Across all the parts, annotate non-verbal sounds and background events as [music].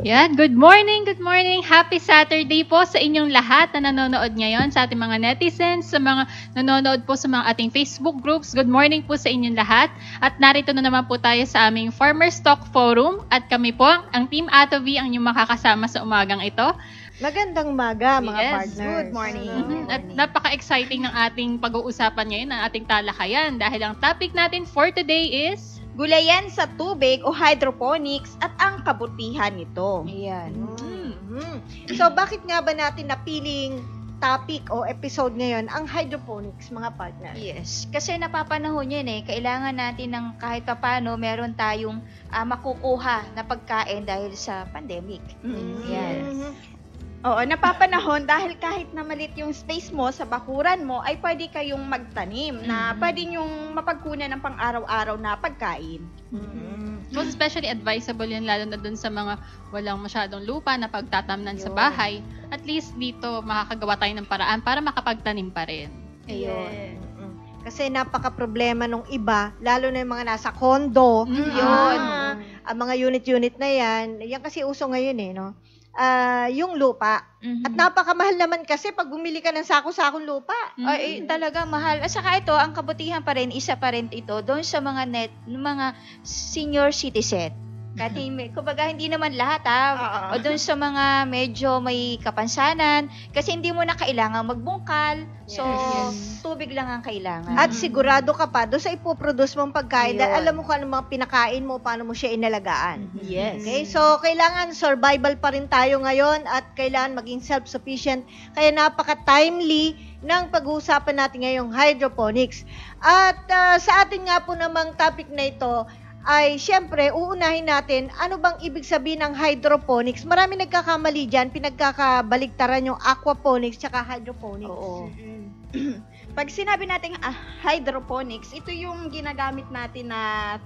Yan, good morning, good morning. Happy Saturday po sa inyong lahat na nanonood ngayon, sa ating mga netizens, sa mga nanonood po sa mga ating Facebook groups. Good morning po sa inyong lahat. At narito na naman po tayo sa aming Farmers Talk Forum. At kami po, ang Team Atovi, ang inyong makakasama sa umagang ito. Magandang umaga, mga Yes. partners. Good morning. Mhm. At napaka-exciting ng ating pag-uusapan ngayon, ng ating talakayan. Dahil ang topic natin for today is... Gulayan sa tubig o hydroponics at ang kabutihan nito. Ayan. Mm. Mhm. So, bakit nga ba natin napiling topic o episode ngayon ang hydroponics, mga partners? Yes, kasi napapanahon yun eh. Kailangan natin ng kahit papano meron tayong ah, makukuha na pagkain dahil sa pandemic. Mm. Yes. Oo, napapanahon dahil kahit na malit yung space mo sa bakuran mo, ay pwede kayong magtanim na Mhm. pwede yung mapagkunan ng pang-araw-araw na pagkain. Mhm. Most especially advisable yan lalo na dun sa mga walang masyadong lupa na pagtatamnan sa Yun. bahay. At least dito makakagawa tayo ng paraan para makapagtanim pa rin. Ayun. Mhm. Kasi napaka-problema nung iba, lalo na yung mga nasa condo, Mm, yun. ah, ang mga unit-unit na yan, yan kasi uso ngayon eh, no? Ah, yung lupa. Mhm. At napakamahal naman kasi pag bumili ka ng sako-sakong lupa. Ay, eh, talaga mahal. At saka ito, ang kabutihan pa rin, isa pa rin ito, doon sa mga net, mga senior citizen. Kahit hindi, kumbaga hindi naman lahat ha. Oo. O doon sa mga medyo may kapansanan. Kasi hindi mo na kailangan magbungkal. So, Yes. tubig lang ang kailangan. At sigurado ka pa doon sa ipoproduce mong pagkain dahil Yun. alam mo kung ano mga pinakain mo, paano mo siya inalagaan. Yes. Okay? So, kailangan survival pa rin tayo ngayon at kailangan maging self-sufficient. Kaya napaka-timely ng pag-uusapan natin ngayong hydroponics. At ah, sa atin nga po namang topic na ito, ay syempre, uunahin natin ano bang ibig sabihin ng hydroponics. Marami nagkakamali dyan, pinagkakabaligtaran yung aquaponics tsaka hydroponics. Oo. [clears throat] [clears throat] Pag sinabi natin ah, hydroponics, ito yung ginagamit natin na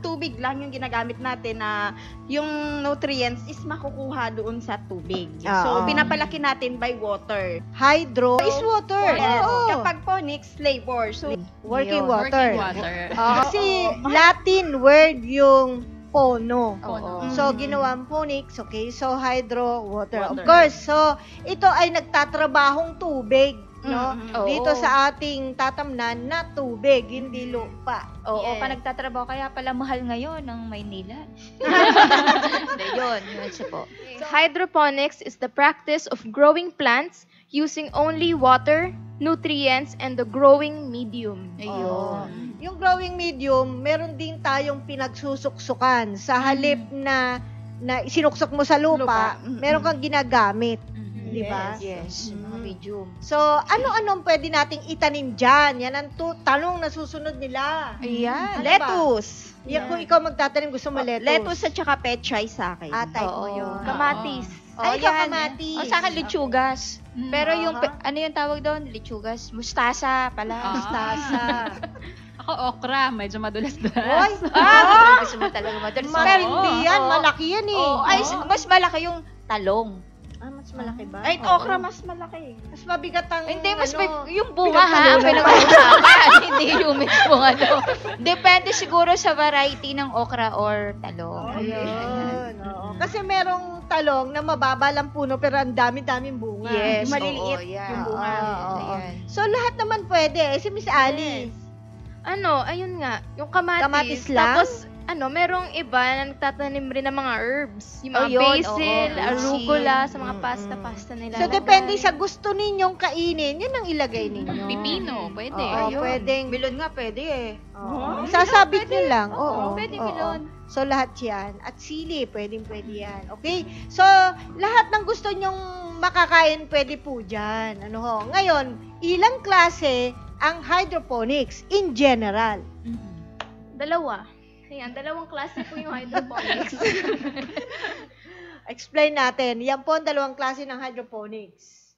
tubig lang yung ginagamit natin na yung nutrients is makukuha doon sa tubig. So, Oo. pinapalaki natin by water. Hydro is water. Yes. Oo. Kapag phonics, labor. So, Working Yun, water. Working water. [laughs] Oo, kasi Latin word yung pono. Oo. So, Mm. ginawang phonics, okay? So, hydro, water. Of Water. course. So, ito ay nagtatrabahong tubig, no? Mm, Oo. Dito sa ating tatamnan na tubig, hindi lupa. Oo, Yes. pa nagtatrabaho. Kaya pala mahal ngayon ng Maynila. [laughs] Hindi, yun. Yun siya po. Hydroponics is the practice of growing plants using only water, nutrients, and the growing medium. Oo. Yung growing medium, meron din tayong pinagsusuksukan. Sa halip na na sinuksok mo sa lupa, Lupa. Mm-mm. meron kang ginagamit. Di ba? Yes, yung mga Mhm. medium. So, ano-anong pwede nating itanim dyan? Yan ang tu- tanong na susunod nila. Ayan. Ano ba? lettuce. Yan, kung ikaw magtatanim, gusto mo lettuce. Lettuce at saka petchay sa akin. Ah, type mo Oo. yun. Kamatis. Ay, yan. kamatis. O, sa akin, lechugas. Mm. Pero yung, pe- ano yung tawag doon? Lechugas. Mustasa pala. Ah. Mustasa. [laughs] Ako okra, medyo madulas-dulas. Hoy! [laughs] Ah, gusto mo talaga madalas. Pero hindi yan, malaki yan eh. Oo, ay, mas malaki yung talong. Mas malaki ba? Ay, Oo. okra mas malaki. mas mabigat ang, Hindi, mas ano, may- yung bunga ha, pinagtalunan. [laughs] pinag-uusapan. hindi yung mismo ano. Depende siguro sa variety ng okra or talong. Ayun, oo. Kasi merong talong na mababa lang puno pero ang dami-daming bunga. Yes, Yung maliliit oo, yan. yung bunga. Oo, oo. Ayan. So, lahat naman pwede. Eh, si Miss Alice. Ano, ayun nga, yung kamatis. Kamatis lang? Tapos, ano, merong iba na nagtatanim rin ng mga herbs. Yung mga Oh, yun, basil, oo, arugula, sa mga Mm, pasta-pasta nila. So, depende sa gusto ninyong kainin, yun ang ilagay ninyo. Pipino, pwede. Oo, Ayun. pwedeng, Milon nga pwede eh. oo. Sasabit nyo lang. Oo, pwede milon. So, lahat yan. At sili, pwedeng pwede yan. Okay? So, lahat ng gusto nyong makakain, pwede po dyan. Ano ho? Ngayon, ilang klase ang hydroponics in general? Dalawa. Ayan, dalawang klase po yung hydroponics. [laughs] Explain natin. Yan po ang dalawang klase ng hydroponics.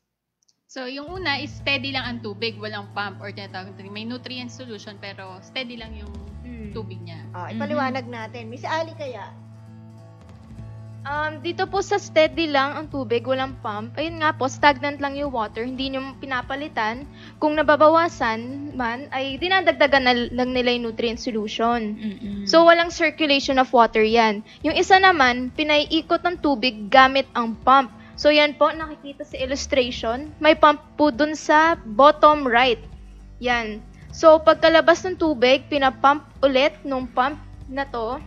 So, yung una is steady lang ang tubig, walang pump or tinatawag natin. May nutrient solution pero steady lang yung tubig niya. Oh, ipaliwanag natin. Miss Ali kaya? Um, dito po sa steady lang ang tubig, walang pump. Ayun nga po, stagnant lang yung water, hindi nyo pinapalitan. Kung nababawasan man, ay dinadagdagan na lang nila yung nutrient solution. So, walang circulation of water yan. Yung isa naman, pinaiikot ng tubig gamit ang pump. So, yan po, nakikita sa illustration. May pump po dun sa bottom right. Yan. So, pagkalabas ng tubig, pinapump ulit nung pump na to,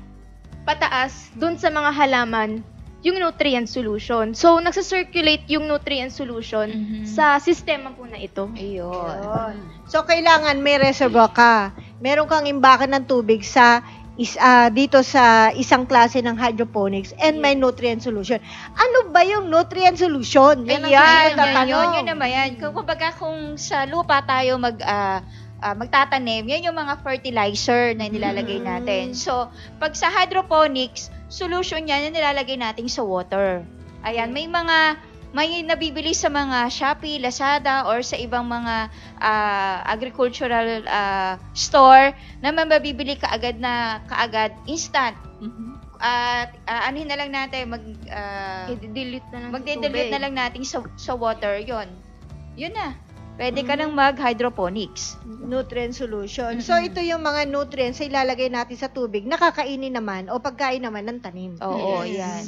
pataas, dun sa mga halaman, yung nutrient solution. So, nagsa-circulate yung nutrient solution Mhm. sa sistema po na ito. Ayun. Yun. So, kailangan may reservoir ka. Meron kang imbakan ng tubig sa is ah, dito sa isang klase ng hydroponics and may nutrient solution. Ano ba yung nutrient solution? Ayan, ang yan, tinatanong. yun, yun naman yan. Kung kumbaga kung sa lupa tayo mag ah, ah, magtatanim, yan yung mga fertilizer na nilalagay Mm. natin. So, pag sa hydroponics, solution yan na nilalagay natin sa water. Ayan, may mga may nabibili sa mga Shopee, Lazada, or sa ibang mga ah, agricultural ah, store na mabibili kaagad na kaagad instant. Mhm. At ah, anuhin na lang natin mag ah, I-dilute na lang magde-dilute na lang natin sa, sa water, yon Yun na. Pwede ka nang mag-hydroponics. nutrient solution. So, ito yung mga nutrients na ilalagay natin sa tubig, nakakainin naman o pagkain naman ng tanim. Oo, Yes. yan.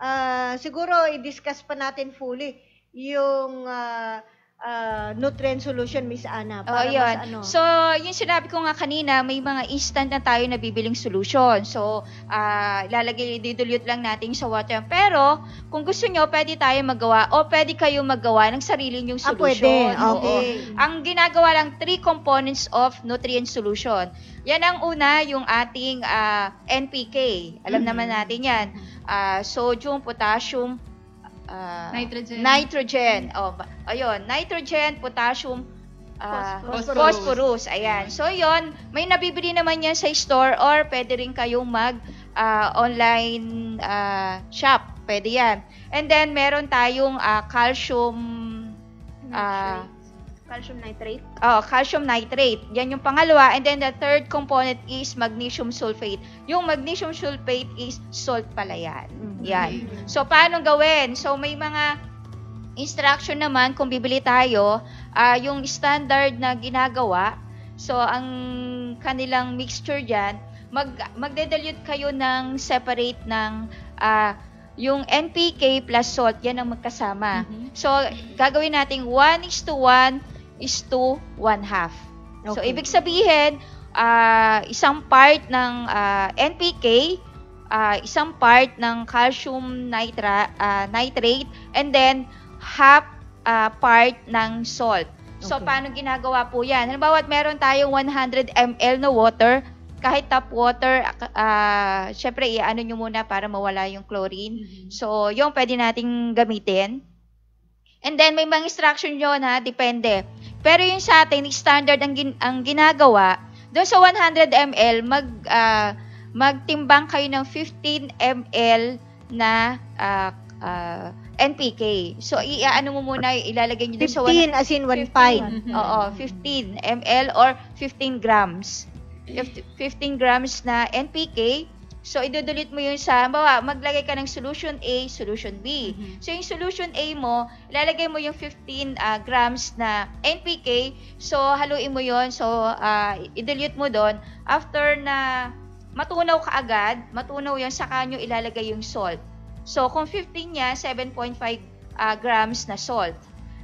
Ah, siguro, i-discuss pa natin fully yung ah, ah, nutrient solution, Miss Ana. Oh, Para yun. mas ano. So, yung sinabi ko nga kanina, may mga instant na tayo na bibiling solution. So, ah, ilalagay, didulute lang natin sa water. Pero, kung gusto nyo, pwede tayo magawa o pwede kayo magawa ng sarili nyong ah, solution. pwede. Oo. Okay. Ang ginagawa lang, three components of nutrient solution. Yan ang una, yung ating ah, NPK. Alam Mhm. naman natin yan. Ah, sodium, potassium, ah, Nitrogen. nitrogen. Oh, ayun, nitrogen, potassium, ah, Phosphorus. phosphorus. Ayan. So, yon may nabibili naman yan sa store or pwede rin kayong mag ah, online ah, shop. Pwede yan. And then, meron tayong ah, calcium ah, Calcium nitrate. Oh, calcium nitrate. Yan yung pangalawa. And then the third component is magnesium sulfate. Yung magnesium sulfate is salt pala yan. Mhm. Yan. So, paano gawin? So, may mga instruction naman kung bibili tayo. ah, yung standard na ginagawa. So, ang kanilang mixture dyan, mag, magde-dilute kayo ng separate ng ah, yung NPK plus salt. Yan ang magkasama. Mhm. So, gagawin natin 1 is to 1 is to 1 half. So, Okay. ibig sabihin, ah, isang part ng ah, NPK, ah, isang part ng calcium nitra, ah, nitrate, and then half ah, part ng salt. So, Okay. paano ginagawa po yan? Halimbawa, meron tayong 100 ml na water, kahit tap water, ah, syempre, i-ano nyo muna para mawala yung chlorine. So, yung pwede nating gamitin. And then, may mga instruction yun ha, depende. Pero yung sa atin, standard ang, gin- ang ginagawa, doon sa 100 ml, mag, ah, magtimbang kayo ng 15 ml na ah, ah, NPK. So, i-ano mo muna, ilalagay nyo doon sa 100 15 as in 1.5. 15. Oo, 15 ml or 15 grams. Fif- 15 grams na NPK. So, idudulit mo yun sa, bawa, maglagay ka ng solution A, solution B. Mhm. So, yung solution A mo, ilalagay mo yung 15 ah, grams na NPK. So, haluin mo yon So, ah, i-dilute mo doon. After na matunaw ka agad, matunaw yan, saka nyo ilalagay yung salt. So, kung 15 niya, 7.5 ah, grams na salt.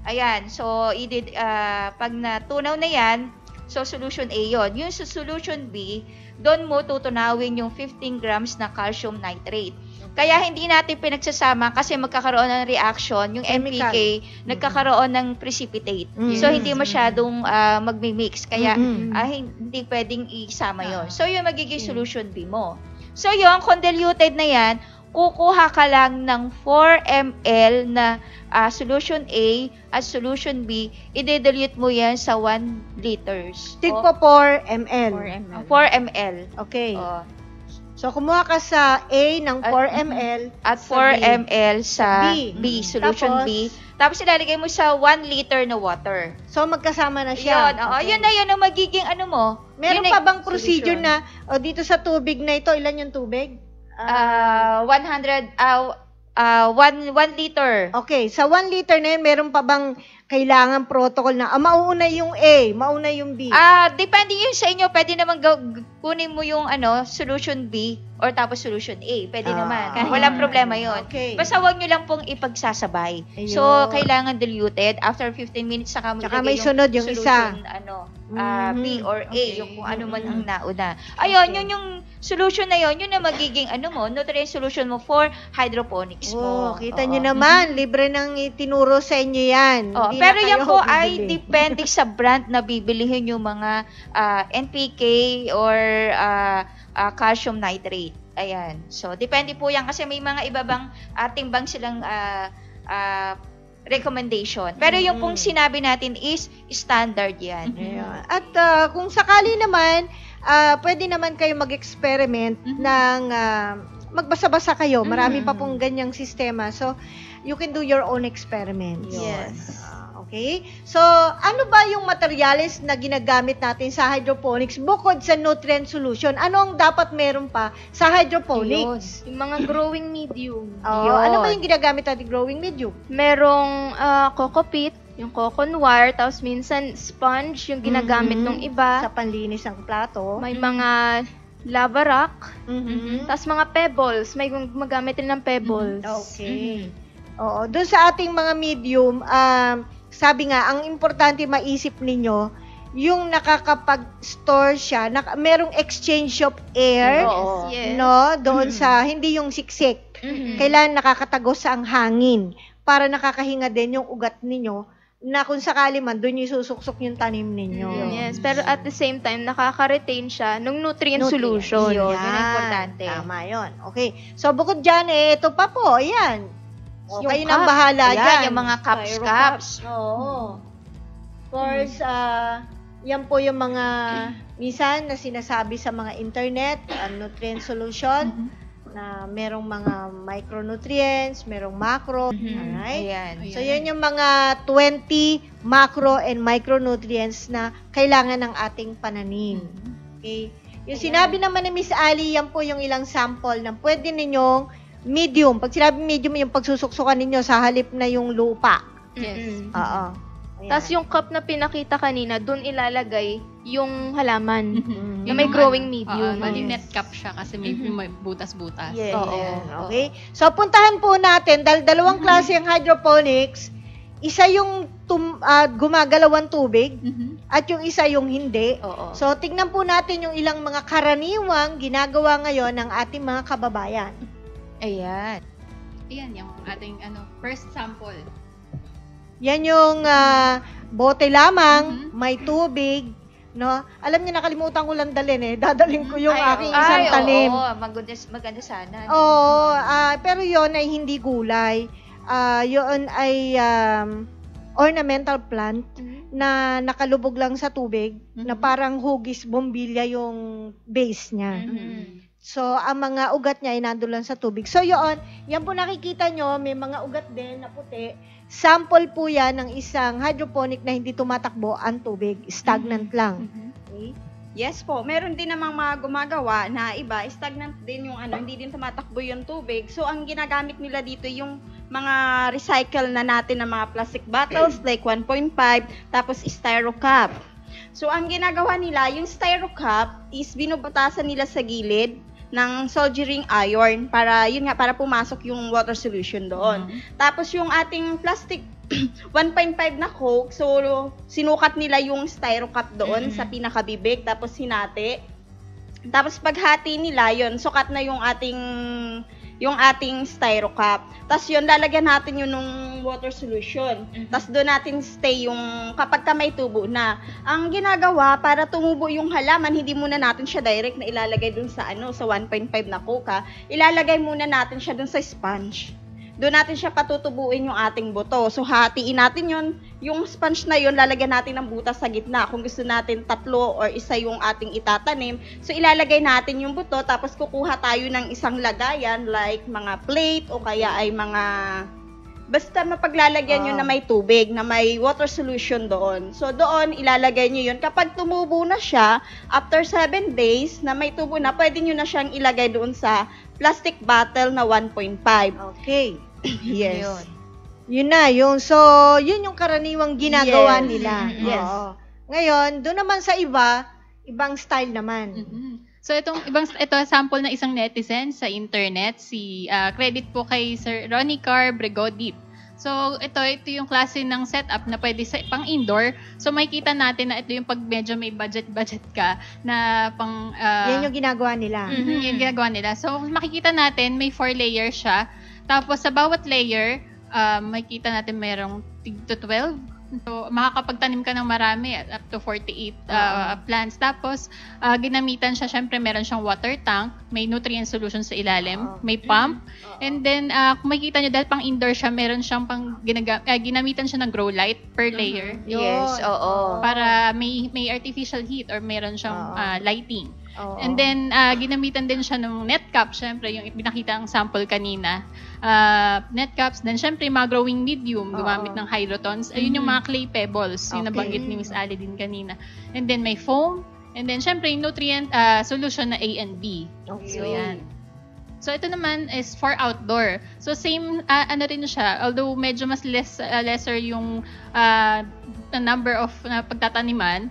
Ayan, so idid, ah, pag natunaw na yan, so solution A yon. Yung sa solution B, doon mo tutunawin yung 15 grams na calcium nitrate. Kaya hindi natin pinagsasama kasi magkakaroon ng reaction, yung Chemical. NPK, nagkakaroon ng precipitate. Mm. So, hindi masyadong ah, magmi-mix. Kaya, Mm-mm. ah, hindi pwedeng isama yon. So, yung magiging solution B mo. So, yung kung diluted na yan, kukuha ka lang ng 4 ml na ah, solution A at solution B, i-dilute mo yan sa 1 liters. Tig O, po 4 ml. 4 ml. 4 ml. Okay. O, So, kumuha ka sa A ng 4 At- ml. at Sa 4 B. ml sa B. B, solution Tapos, B. Tapos ilalagay mo sa 1 liter na water. So, magkasama na siya. Yun, Okay. yun na yun ang magiging ano mo. Meron Yun pa bang procedure solution. na, o dito sa tubig na ito, ilan yung tubig? Ah, 100, ah, ah, 1, 1 liter. Okay, sa 1 liter na yun, meron pa bang kailangan protocol na, ah, mauna yung A, mauna yung B? Ah, depende yun sa inyo. Pwede naman gaw- kunin mo yung ano, solution B or tapos solution A. Pwede Ah, naman. kahit- Walang problema yun. Okay. Basta wag nyo lang pong ipagsasabay. So, Ayun. kailangan diluted. After 15 minutes, saka mo Tsaka may sunod yung solution, isa. ano, ah, B Mhm. or A, Okay. yung kung ano man ang nauna. Ayun, Okay. yun yung solution na yun, yun na magiging ano mo, nutrient solution mo for hydroponics Oh, mo. kita Oo. nyo naman, libre nang itinuro sa inyo yan. Oh, Hindi pero yan po ay bibili. depende sa [laughs] brand na bibilihin yung mga ah, NPK or ah, ah, calcium nitrate. Ayan. So, depende po yan kasi may mga iba bang ating bang silang ah, ah, recommendation. Pero yung pong Mm. sinabi natin is standard yan. Ayun. At ah, kung sakali naman, ah, pwede naman kayo mag-experiment Mhm. ng ah, magbasa-basa kayo. Marami Mhm. pa pong ganyang sistema. So, you can do your own experiments. Yes. Ah, Okay? So, ano ba yung materials na ginagamit natin sa hydroponics bukod sa nutrient solution? Ano ang dapat meron pa sa hydroponics? Yung mga growing medium. Oh, Yun. ano ba yung ginagamit natin growing medium? Merong ah, coco pit, yung cocon wire, tapos minsan sponge, yung ginagamit Mhm. ng iba. Sa panlinis ng plato. May mga lava rock, Mhm. tapos mga pebbles. May gumagamit din ng pebbles. Okay. Oo, doon sa ating mga medium, um, sabi nga, ang importante maisip ninyo, yung nakakapag-store siya, nak- merong exchange of air, Oo. Yes. no, doon sa, hindi yung siksik. Mhm. Kailangan nakakatagos ang hangin para nakakahinga din yung ugat ninyo na kung sakali man, doon yung susuksok yung tanim ninyo. Mm, Yes, pero at the same time, nakaka-retain siya ng nutrient, Nutrients. solution. Yun, Yan, yun ang importante. Tama yun. Okay. So, bukod dyan, eh, ito pa po. Ayan. O, Yung kayo nang bahala Ayan, dyan. yung mga cups, Styro cups. Oo. Of course, ah, yan po yung mga minsan na sinasabi sa mga internet, ah, nutrient solution, Mhm. na merong mga micronutrients, merong macro. Mhm. Alright? Ayan. So, yan yung mga 20 macro and micronutrients na kailangan ng ating pananim. Okay? Yung sinabi naman ni Miss Ali, yan po yung ilang sample na pwede ninyong medium. Pag sinabi medium, yung pagsusuksukan ninyo sa halip na yung lupa. Yes. Oo. Mm-hmm. Tapos yung cup na pinakita kanina, dun ilalagay yung halaman. Mm. Na may Yung growing medium. oo, Yes. net cap siya kasi may, Mhm. may butas-butas. Yes. Oo. Okay? So, puntahan po natin, dahil dalawang klase ang hydroponics, isa yung tum, ah, gumagalaw ang tubig, Mhm. at yung isa yung hindi. Oo. So, tignan po natin yung ilang mga karaniwang ginagawa ngayon ng ating mga kababayan. Ayan. Ayan, yung ating ano, first sample. Yan yung ah, bote lamang, Mhm. may tubig, no? Alam niyo, nakalimutan ko lang dalhin eh. Dadalhin ko yung Ay, aking oo. isang Ay, tanim. Oo, maganda, maganda sana. no? Oo, ah, pero yon ay hindi gulay. Ah, yon ay um, ornamental plant Mhm. na nakalubog lang sa tubig na Mhm. parang hugis bombilya yung base niya. Mhm. So, ang mga ugat niya ay nandun lang sa tubig. So, yun, yan po nakikita nyo, may mga ugat din na puti. Sample po yan ng isang hydroponic na hindi tumatakbo ang tubig. Stagnant lang. Mhm. Okay? Yes po, meron din namang mga gumagawa na iba, stagnant din yung ano, hindi din tumatakbo yung tubig. So, ang ginagamit nila dito yung mga recycle na natin na mga plastic bottles [clears throat] like 1.5, tapos styro cup. So, ang ginagawa nila, yung styro cup is binubutasan nila sa gilid ng soldering iron para yun nga para pumasok yung water solution doon. Tapos yung ating plastic [clears throat] 1.5 na Coke, so sinukat nila yung styro cup doon Mhm. sa pinakabibig, tapos hinati. Tapos paghati nila, yon sukat na yung ating yung ating styro cup. Tapos yun, lalagyan natin yun nung water solution. Mhm. Tapos doon natin stay yung kapag ka may tubo na. Ang ginagawa para tumubo yung halaman, hindi muna natin siya direct na ilalagay dun sa ano, sa 1.5 na coca. Ilalagay muna natin siya dun sa sponge. Doon natin siya patutubuin yung ating buto. So, hatiin natin yun. Yung sponge na yun, lalagyan natin ng butas sa gitna. Kung gusto natin tatlo or isa yung ating itatanim. So, ilalagay natin yung buto. Tapos, kukuha tayo ng isang lagayan like mga plate o kaya ay mga Basta mapaglalagyan nyo Ah. na may tubig, na may water solution doon. So, doon, ilalagay nyo yun. Kapag tumubo na siya, after 7 days na may tubo na, pwede nyo na siyang ilagay doon sa plastic bottle na 1.5. Okay. [clears throat] Yes. Yun. Yun na, yung, so, yun yung karaniwang ginagawa Yes. nila. Yes. Oo. Ngayon, doon naman sa iba, ibang style naman. Mhm. So itong ibang ito sample na isang netizen sa internet si ah, credit po kay Sir Ronnie Car Bregodip. So ito ito yung klase ng setup na pwede sa pang indoor. So makikita natin na ito yung pag medyo may budget budget ka na pang ah, Yan yung ginagawa nila. Mhm, Mhm. yung ginagawa nila. So, makikita natin, may four layers siya. Tapos, sa bawat layer, uh, makikita natin merong tig to 12. So, makakapagtanim ka ng marami, up to 48 uh, plants. Tapos, uh, ginamitan siya, syempre, meron siyang water tank, may nutrient solution sa ilalim, Oo. may pump, Oo. and then, uh, kung makikita nyo, dahil pang indoor siya, meron siyang pang, ginaga- uh, ginamitan siya ng grow light per layer. Yun. Yes, oo. Para may may artificial heat or meron siyang Oo. uh, lighting. Oo. And then, ah, ginamitan din siya ng net cap, syempre, yung pinakita ang sample kanina. Ah, net caps, then syempre, yung mga growing medium, gumamit ng hydrotons. Ayun yung mga clay pebbles, yung Okay. nabanggit ni Miss Ali din kanina. And then, may foam. And then, syempre, yung nutrient ah, solution na A and B. Okay. So, yan. So, ito naman is for outdoor. So, same, ah, ano rin siya, although medyo mas less, ah, lesser yung ah, the number of na pagtataniman.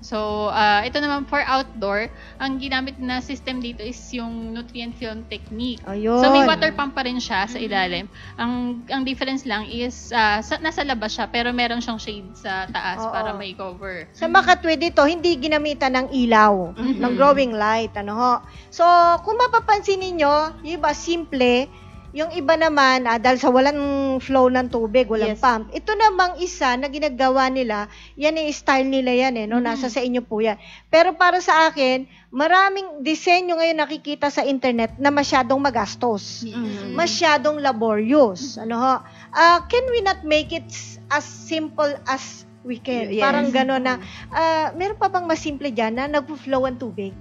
So, ah, ito naman for outdoor, ang ginamit na system dito is yung nutrient film technique. Ayun. So, may water pump pa rin siya sa ilalim. Ang ang difference lang is, ah, sa, nasa labas siya, pero meron siyang shade sa taas Oo. para may cover. Sa makatwid dito, hindi ginamitan ng ilaw, Mhm. ng growing light, ano ho. So, kung mapapansin ninyo, yung iba simple, yung iba naman, ah, dahil sa walang flow ng tubig, walang Yes. pump. Ito namang isa na ginagawa nila, yan ay style nila yan eh, no? Mhm. Nasa sa inyo po yan. Pero para sa akin, maraming disenyo ngayon nakikita sa internet na masyadong magastos. Mhm. Masyadong laborious. Ano ho? Ah, can we not make it s- as simple as we can? Yes. Parang gano'n na, ah, meron pa bang mas simple dyan na nagpo-flow ang tubig?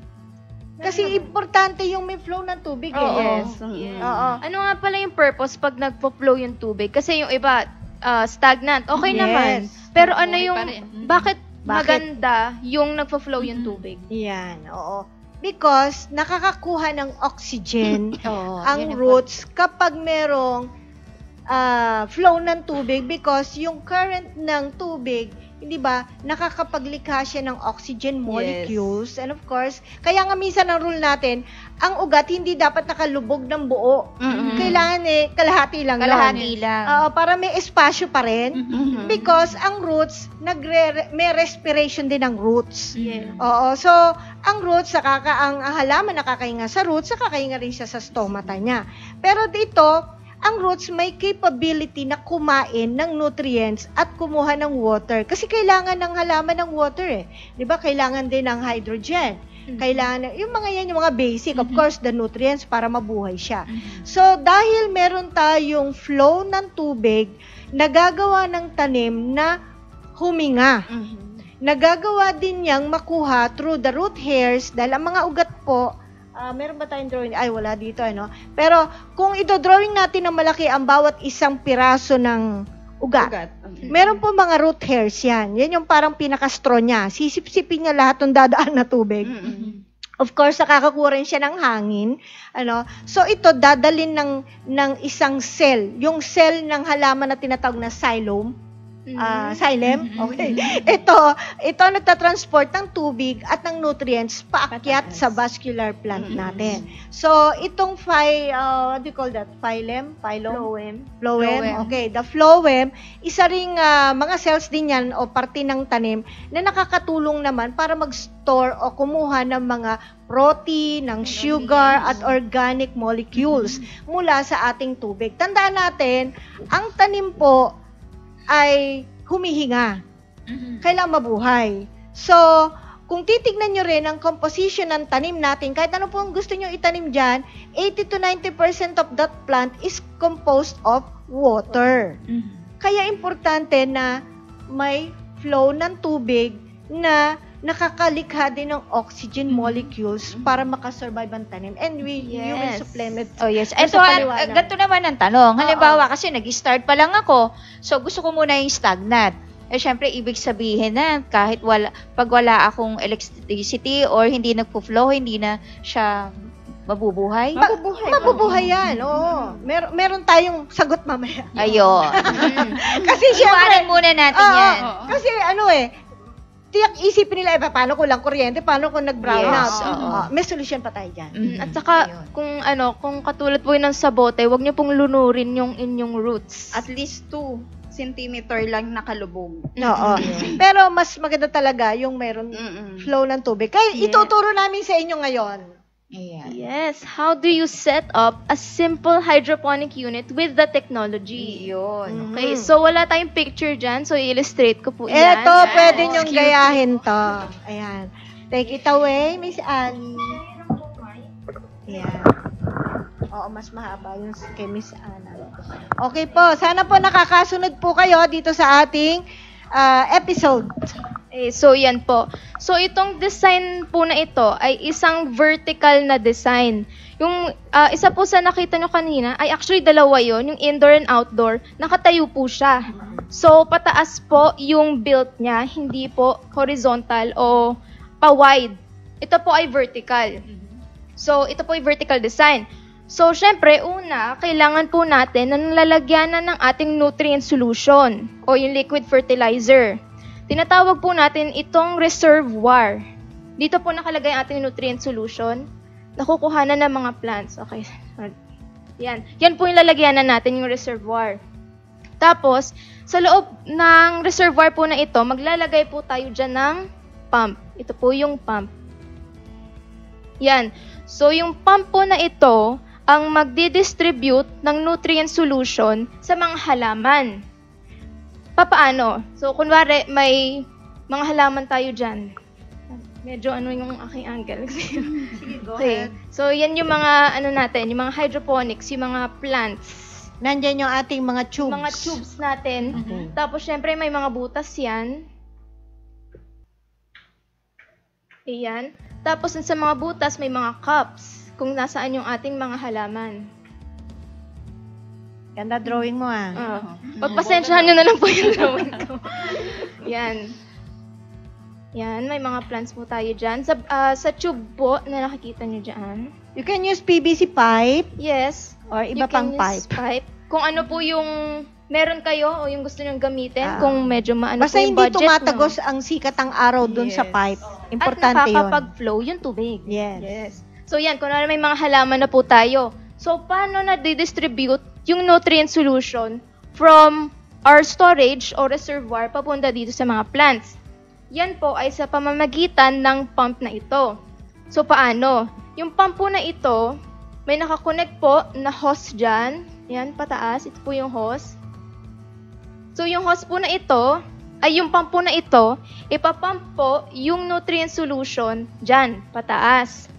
Kasi importante yung may flow ng tubig eh. Oo. Yes. Yes. Oo. Ano nga pala yung purpose pag nagpo-flow yung tubig? Kasi yung iba, ah, stagnant. Okay Yes. naman. Pero ano yung. Mm. bakit, Bakit? maganda yung nagpo-flow yung tubig? Yan, oo. Because nakakakuha ng oxygen [laughs] Oo, ang roots kapag merong ah, flow ng tubig because yung current ng tubig, hindi ba, nakakapaglikha siya ng oxygen molecules. And of course, kaya nga minsan ang rule natin, ang ugat hindi dapat nakalubog ng buo. Mhm. Kailangan eh, kalahati lang. Kalahati yun. lang. Oo, para may espasyo pa rin. Mhm. Because ang roots, nagre may respiration din ang roots. Yeah. Oo, so ang roots, nakaka ang halaman nakakahinga sa roots, nakakahinga rin siya sa stomata niya. Pero dito, ang roots may capability na kumain ng nutrients at kumuha ng water. Kasi kailangan ng halaman ng water eh. 'Di ba? Kailangan din ng hydrogen. Kailangan, yung mga yan, yung mga basic, of Mhm. course, the nutrients para mabuhay siya. Mhm. So, dahil meron tayong flow ng tubig, nagagawa ng tanim na huminga. Nagagawa din niyang makuha through the root hairs dahil ang mga ugat po, ah, meron ba tayong drawing? Ay, wala dito, ano? Pero kung ito-drawing natin ng malaki ang bawat isang piraso ng ugat, Ugat. Mhm. meron po mga root hairs yan. Yan yung parang pinaka-straw niya. Sisip-sipin niya lahat ng dadaan na tubig. Mhm. Of course, nakakakuha rin siya ng hangin. Ano? So, ito, dadalin ng, ng isang cell. Yung cell ng halaman na tinatawag na xylem. Ah, xylem. Mhm. Okay. [laughs] Ito, ito ang nagtatransport ng tubig at ng nutrients paakyat Pataas. sa vascular plant natin. So, itong phy, uh, what do you call that? Phylem? Phylum? Phloem. Phloem. Phloem. Okay, the phloem, isa ring ah, mga cells din yan o parte ng tanim na nakakatulong naman para mag-store o kumuha ng mga protein, ng sugar at organic molecules mula sa ating tubig. Tandaan natin, ang tanim po ay humihinga. Mhm. Kailangan mabuhay. So, kung titignan nyo rin ang composition ng tanim natin, kahit ano po ang gusto nyo itanim dyan, 80 to 90% of that plant is composed of water. Mhm. Kaya importante na may flow ng tubig na nakakalikha din ng oxygen Mhm. molecules para makasurvive ang tanim. And we, you will Yes. supplement. Oh yes. Ito, ah, ganito naman ang tanong. Halimbawa, kasi nag-start pa lang ako, so gusto ko muna yung stagnant. Eh, syempre, ibig sabihin na kahit wala, pag wala akong electricity or hindi nagpo-flow, hindi na siya Mabubuhay? Mabubuhay. Mabubuhay yan, oo. Mer- meron tayong sagot mamaya. Ayun. [laughs] Kasi Iwanan syempre, muna natin Oo, yan. Kasi ano eh, tiyak isipin nila, eh, paano ko lang kuryente, paano ko nag-brown Yes, out. oo. Oo, may solusyon pa tayo dyan. Mm, At saka, Ayun. kung ano, kung katulad po yun ng sabote, wag niyo pong lunurin yung inyong roots. At least 2 centimeter lang nakalubog. Oo. Pero mas maganda talaga yung meron Mm-mm. flow ng tubig. Kaya Yes. ituturo namin sa inyo ngayon. Ayan. Yes, how do you set up a simple hydroponic unit with the technology? Yun. Okay, Mhm. so wala tayong picture dyan, so i-illustrate ko po yan. Eto, pwede nyong Excuse gayahin to. Ayan. Take it away, Miss Ali. Ayan. Oo, mas mahaba yung kay Miss Ana. Okay po, sana po nakakasunod po kayo dito sa ating ah, episode. Eh, so yan po. So itong design po na ito ay isang vertical na design. Yung ah, isa po sa nakita nyo kanina ay actually dalawa yon, yung indoor and outdoor. Nakatayo po siya. So pataas po yung built niya, hindi po horizontal o pa-wide. Ito po ay vertical. So ito po ay vertical design. So, syempre, una, kailangan po natin na nalalagyanan ng ating nutrient solution o yung liquid fertilizer. Tinatawag po natin itong reservoir. Dito po nakalagay ang ating nutrient solution. Nakukuhanan ng mga plants. Okay. Yan. Yan po yung lalagyanan natin, yung reservoir. Tapos, sa loob ng reservoir po na ito, maglalagay po tayo dyan ng pump. Ito po yung pump. Yan. So, yung pump po na ito, ang magdi-distribute ng nutrient solution sa mga halaman. Papaano? So, kunwari, may mga halaman tayo dyan. Medyo ano yung aking angle. [laughs] okay. So, yan yung mga, ano natin, yung mga hydroponics, yung mga plants. Nandyan yung ating mga tubes. Mga tubes natin. Mhm. Tapos, syempre, may mga butas yan. Ayan. Tapos, sa mga butas, may mga cups kung nasaan yung ating mga halaman. Ganda drawing mo ah. Uh, pagpasensyahan nyo na lang po yung drawing ko. [laughs] Yan. Yan, may mga plants po tayo dyan. Sa, ah, sa tube po na nakikita nyo dyan. You can use PVC pipe Yes. or iba you pang can use pipe. pipe. Kung ano po yung meron kayo o yung gusto nyong gamitin, Ah. kung medyo maano Basta po yung hindi budget tumatagos nyo. ang sikat ng araw dun sa Yes. pipe. At Importante yun. nakakapag-flow yung tubig. Yes. Yes. So yan, kung may mga halaman na po tayo. So paano na distribute yung nutrient solution from our storage o reservoir papunta dito sa mga plants? Yan po ay sa pamamagitan ng pump na ito. So paano? Yung pump po na ito, may nakakonect po na hose dyan. Yan, pataas. Ito po yung hose. So yung hose po na ito, ay yung pump po na ito, ipapump po yung nutrient solution dyan, pataas.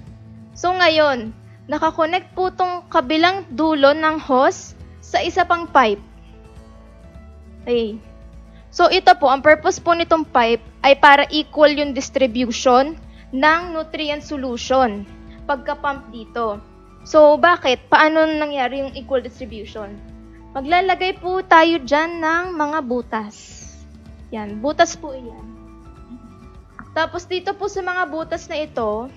So ngayon, nakakonect po tong kabilang dulo ng hose sa isa pang pipe. Okay. So ito po, ang purpose po nitong pipe ay para equal yung distribution ng nutrient solution pagka-pump dito. So bakit? Paano nangyari yung equal distribution? Maglalagay po tayo dyan ng mga butas. Yan, butas po yan. Tapos dito po sa mga butas na ito,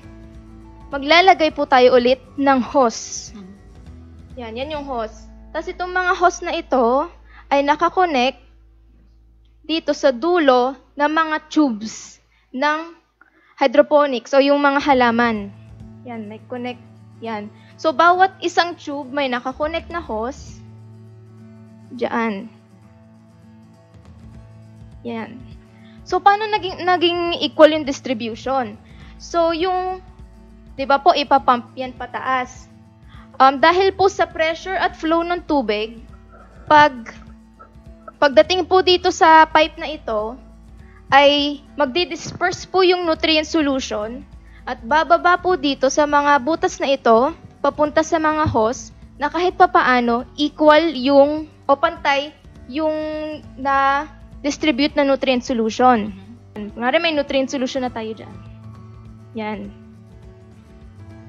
maglalagay po tayo ulit ng hose. Yan, yan yung hose. Tapos itong mga hose na ito ay nakakonect dito sa dulo ng mga tubes ng hydroponics o yung mga halaman. Yan, may connect. Yan. So, bawat isang tube may nakakonect na hose. Diyan. Yan. So, paano naging, naging equal yung distribution? So, yung, di ba po, ipapump yan pataas. Um, dahil po sa pressure at flow ng tubig, pag pagdating po dito sa pipe na ito, ay magdi-disperse po yung nutrient solution at bababa po dito sa mga butas na ito, papunta sa mga hose, na kahit papaano, equal yung, o pantay, yung na distribute na nutrient solution. Ngari may nutrient solution na tayo dyan. Yan.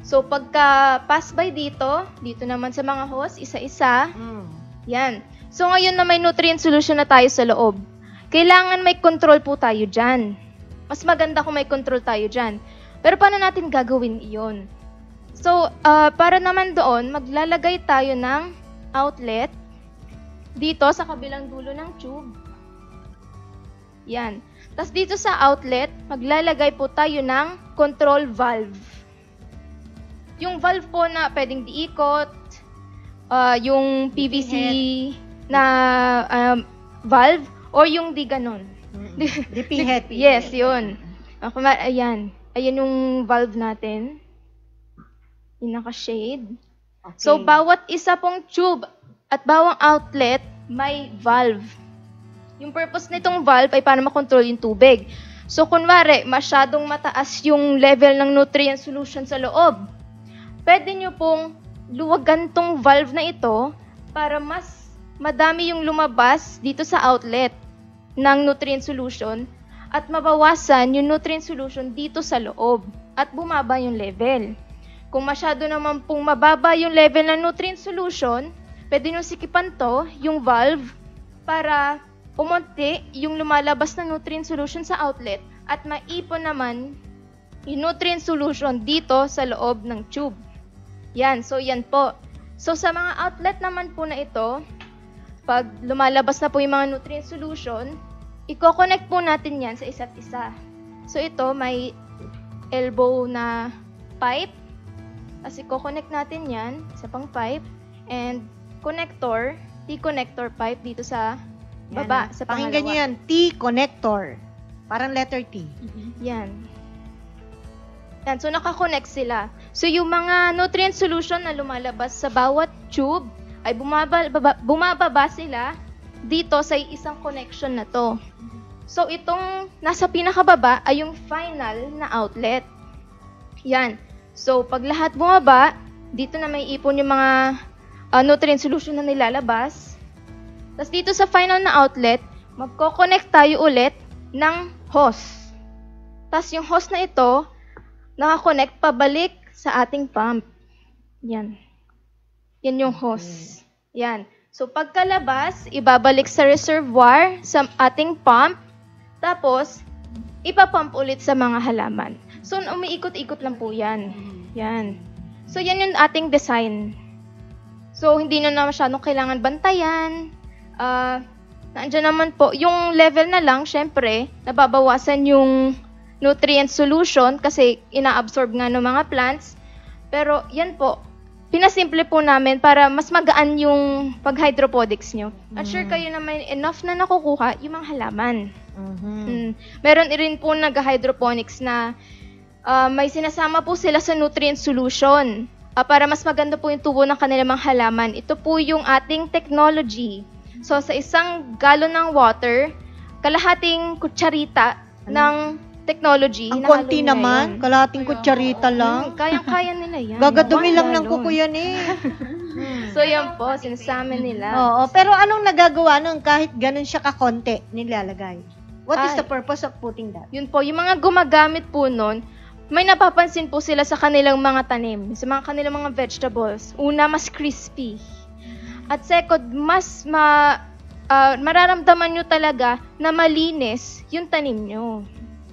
So, pagka pass by dito, dito naman sa mga hose, isa-isa, Mm. yan. So, ngayon na may nutrient solution na tayo sa loob, kailangan may control po tayo dyan. Mas maganda kung may control tayo dyan. Pero paano natin gagawin iyon? So, ah, para naman doon, maglalagay tayo ng outlet dito sa kabilang dulo ng tube. Yan. Tapos dito sa outlet, maglalagay po tayo ng control valve. Yung valve po na pwedeng diikot, ah, yung PVC na um, valve, or yung di ganon. DP head. Yes, yun. Ako, ma- ayan. Ayan yung valve natin. Yung naka-shade. Okay. So, bawat isa pong tube at bawang outlet, may valve. Yung purpose nitong valve ay para makontrol yung tubig. So, kunwari, masyadong mataas yung level ng nutrient solution sa loob. Pwede nyo pong luwagan tong valve na ito para mas madami yung lumabas dito sa outlet ng nutrient solution at mabawasan yung nutrient solution dito sa loob at bumaba yung level. Kung masyado naman pong mababa yung level ng nutrient solution, pwede nyo sikipan to, yung valve, para umunti yung lumalabas na nutrient solution sa outlet at maipon naman yung nutrient solution dito sa loob ng tube. Yan, so yan po. So sa mga outlet naman po na ito, pag lumalabas na po yung mga nutrient solution, i-connect po natin yan sa isa't isa. So ito, may elbow na pipe. Kasi i-connect natin yan, isa pang pipe. And connector, T-connector pipe dito sa Yan, baba, ah. sa Pakinggan nyo pangalawa. yan. T-connector. Parang letter T. Yan. Yan, so nakakonect sila. So yung mga nutrient solution na lumalabas sa bawat tube ay bumaba, baba- bumababa sila dito sa isang connection na to. So itong nasa pinakababa ay yung final na outlet. Yan. So pag lahat bumaba, dito na may ipon yung mga ah, nutrient solution na nilalabas. Tapos dito sa final na outlet, magko-connect tayo ulit ng hose. Tapos yung hose na ito, nakakonect pabalik sa ating pump. Yan. Yan yung hose. Yan. So pagkalabas, ibabalik sa reservoir sa ating pump. Tapos, ipapump ulit sa mga halaman. So umiikot-ikot lang po yan. Yan. So yan yung ating design. So hindi na na masyadong kailangan bantayan. Ah, nandiyan naman po, yung level na lang, syempre, nababawasan yung nutrient solution kasi ina-absorb nga ng mga plants. Pero yan po, pinasimple po namin para mas magaan yung pag-hydroponics nyo. At sure kayo na may enough na nakukuha yung mga halaman. Mhm. Mm. Meron rin po nag-hydroponics na ah, may sinasama po sila sa nutrient solution ah, para mas maganda po yung tubo ng kanilang mga halaman. Ito po yung ating technology. So, sa isang galon ng water, kalahating kutsarita ng technology. Ang hinahalo konti nila naman, yun. kalating kutsarita lang. Kayang-kaya nila yan. Gagadumi One lang ng galon. kuko yan eh. [laughs] So, yan po, sinasama nila. Oo, pero anong nagagawa nun kahit ganun siya kakonti nilalagay? What is Ay. the purpose of putting that? Yun po, yung mga gumagamit po nun, may napapansin po sila sa kanilang mga tanim, sa mga kanilang mga vegetables. Una, mas crispy. At second, mas ma, ah, mararamdaman nyo talaga na malinis yung tanim nyo.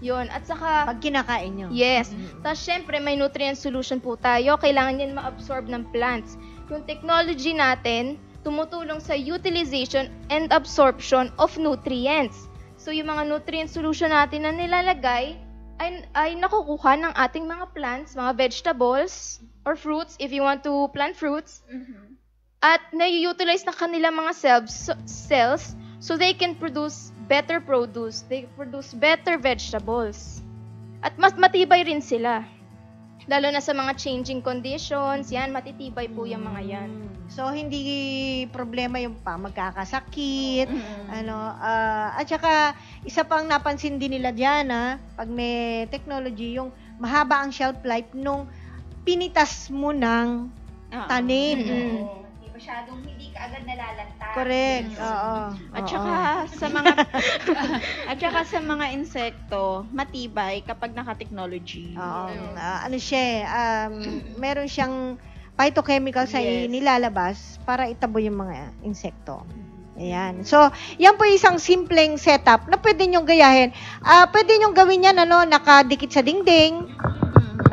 Yun. At saka, Pag kinakain nyo. yes. Mm. Tapos syempre, may nutrient solution po tayo. Kailangan yan ma-absorb ng plants. Yung technology natin, tumutulong sa utilization and absorption of nutrients. So, yung mga nutrient solution natin na nilalagay, ay, ay nakukuha ng ating mga plants, mga vegetables, or fruits, if you want to plant fruits, at na-utilize na kanilang mga cells, cells so they can produce better produce. They produce better vegetables. At mas matibay rin sila. Lalo na sa mga changing conditions, yan, matitibay po yung mga yan. So, hindi problema yung pa magkakasakit, Mm. ano, ah, at saka, isa pang napansin din nila dyan, ah, pag may technology, yung mahaba ang shelf life nung pinitas mo ng Oo. tanim. Oo, Hindi masyadong, hindi ka agad nalalanta. Correct, Mm. oo. At oo. saka sa mga [laughs] at saka sa mga insekto, matibay kapag naka-technology. Oo. Ah, ano siya, eh, um, meron siyang phytochemical sa Yes. nilalabas para itabo yung mga insekto. Ayan. So, yan po isang simpleng setup na pwede nyong gayahin. Ah, pwede nyong gawin yan, ano, nakadikit sa dingding.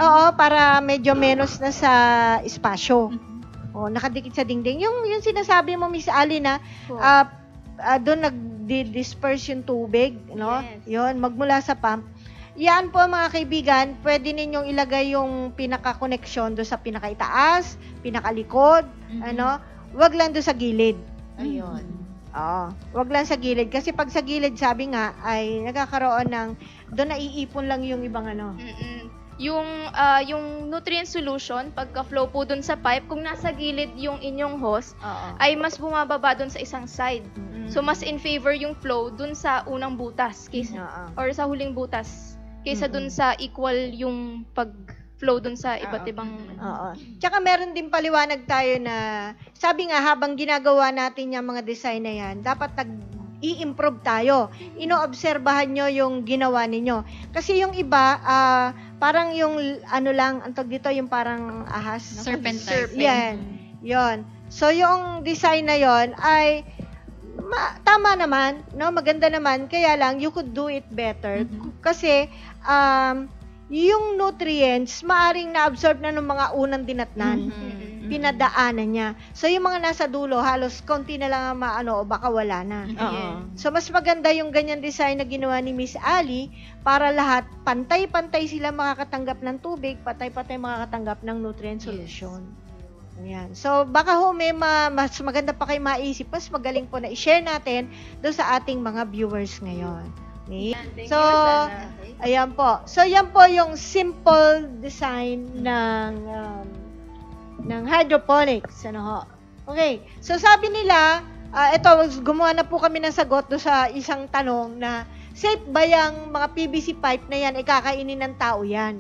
Oo, para medyo menos na sa espasyo. Mhm. O, nakadikit sa dingding. Yung, yung sinasabi mo, Miss Ali, na Po. ah ah, doon nag-disperse yung tubig, no? Yes. Yun, magmula sa pump. Yan po mga kaibigan, pwede ninyong ilagay yung pinaka-connection doon sa pinakaitaas, pinakalikod, Mhm. ano? Wag lang doon sa gilid. Ayun. Oo. Wag lang sa gilid. Kasi pag sa gilid, sabi nga, ay nagkakaroon ng, doon naiipon lang yung ibang ano. Mm-mm. Yung ah, yung nutrient solution pagka flow po dun sa pipe kung nasa gilid yung inyong hose Oo. ay mas bumababa dun sa isang side. Mm. So mas in favor yung flow dun sa unang butas kaysa Oo. or sa huling butas kaysa dun Mm-mm. sa equal yung pag-flow dun sa iba't Oo. ibang Oo. Tsaka meron din paliwanag tayo na, sabi nga habang ginagawa natin yung mga design na yan, dapat nag i-improve tayo. Inoobserbahan nyo yung ginawa ninyo. Kasi yung iba, ah, parang yung ano lang, ang tawag dito, yung parang ahas. Serpentine. Yan. Yon. So yung design na yon ay ma- tama naman, no? Maganda naman, kaya lang you could do it better Mhm. kasi um yung nutrients maaring na-absorb na ng mga unang dinatnan. Mhm. Pinadaanan niya. So yung mga nasa dulo, halos konti na lang ang maano o baka wala na. Oo. So mas maganda yung ganyan design na ginawa ni Miss Ali para lahat pantay-pantay sila makakatanggap ng tubig, patay-patay makakatanggap ng nutrient solution. Ayan. So baka ho may ma- mas maganda pa kayo maisip, mas magaling po na i-share natin doon sa ating mga viewers ngayon. Okay? So, you. Ayan po. So, yan po yung simple design ng um, ng hydroponics. Ano ho? Okay. So, sabi nila, ah, ito, gumawa na po kami ng sagot do sa isang tanong na safe ba yung mga PVC pipe na yan, ikakainin ng tao yan?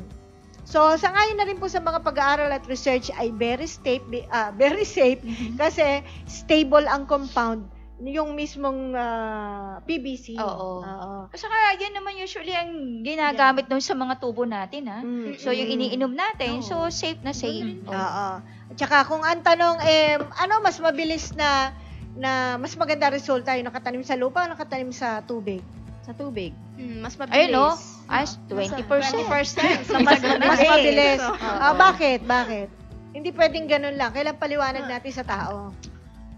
So, sangayon na rin po sa mga pag-aaral at research ay very safe, ah, [laughs] very safe kasi stable ang compound yung mismong ah, PVC. Oo. Oo. Saka yan naman usually ang ginagamit doon sa mga tubo natin ha. Mm, So yung mm. iniinom Oo. natin, so safe na safe. Mm. Oo. At saka kung ang tanong eh ano mas mabilis na na mas maganda resulta yung nakatanim sa lupa o nakatanim sa tubig? Sa tubig. Mm, [laughs] mas mabilis. Ayun no, as 20%. 20%. Sa Mas, mas mas mabilis. Oo. Ah, bakit? Bakit? Hindi pwedeng ganun lang. Kailan paliwanag natin sa tao?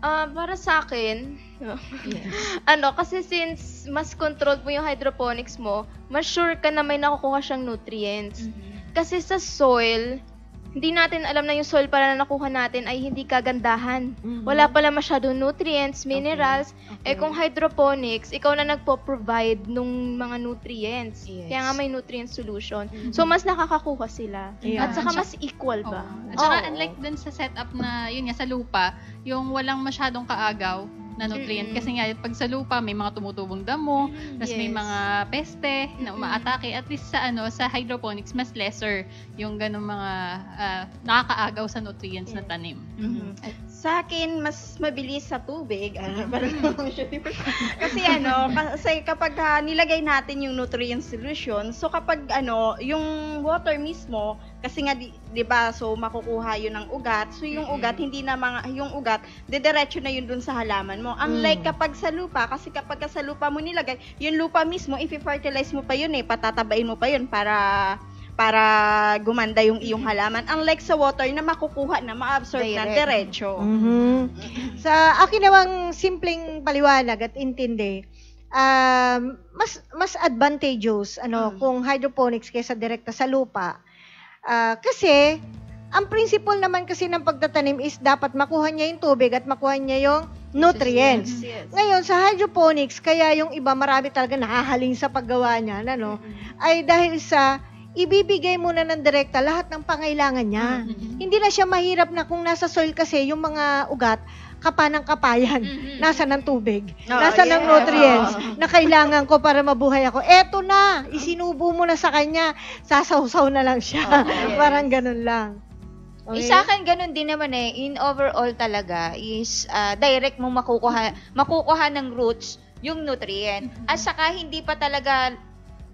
Ah, para sa akin, [laughs] ano, kasi since mas controlled mo yung hydroponics mo, mas sure ka na may nakukuha siyang nutrients. Kasi sa soil, hindi natin alam na yung soil para na nakuha natin ay hindi kagandahan. Mhm. Wala pala masyadong nutrients, minerals. Eh kung hydroponics, ikaw na nagpo-provide nung mga nutrients. Yes. Kaya nga may nutrient solution. So mas nakakakuha sila. Ayan. At saka mas equal ba? Oo. At saka Oo. unlike dun sa setup na, yun nga, sa lupa, yung walang masyadong kaagaw na nutrient. Mm-mm. Kasi nga, pag sa lupa, may mga tumutubong damo, tapos may Yes. mga peste na Mm-mm. umaatake. At least sa ano sa hydroponics, mas lesser yung ganong mga ah, nakakaagaw sa nutrients na tanim. Mhm. Sa akin, mas mabilis sa tubig. Ano, [laughs] kasi ano, kasi kapag ah, nilagay natin yung nutrient solution, so kapag ano, yung water mismo, kasi nga di, 'di ba, so makukuha yun ng ugat. So yung ugat hindi na mga yung ugat, didiretso na yun dun sa halaman mo. Unlike Mm. kapag sa lupa, kasi kapag ka sa lupa mo nilagay, yung lupa mismo, if-fertilize mo pa yun eh, patatabain mo pa yun para para gumanda yung iyong halaman. Unlike sa water na makukuha na, ma-absorb na Direct. diretso. Mhm. Sa akin namang simpleng paliwanag at intindi, um, mas mas advantageous ano Mm. kung hydroponics kaysa direkta sa lupa. Ah, kasi ang principle naman kasi ng pagtatanim is dapat makuha niya yung tubig at makuha niya yung nutrients. Yes. Ngayon, sa hydroponics, kaya yung iba marami talaga nahahaling sa paggawa niya, ano, ay dahil sa ibibigay muna ng direkta lahat ng pangailangan niya. Hindi na siya mahirap na kung nasa soil kasi yung mga ugat, kapanang kapayan, nasa ng tubig, Oo, nasa ng yes. nutrients Oo. na kailangan ko para mabuhay ako. Eto na, isinubo mo na sa kanya, sasawsaw na lang siya. Oo, [laughs] yes. Parang ganun lang. Eh, sa akin, ganun din naman eh. In overall talaga is ah, direct mo makukuha, makukuha ng roots yung nutrient. At saka hindi pa talaga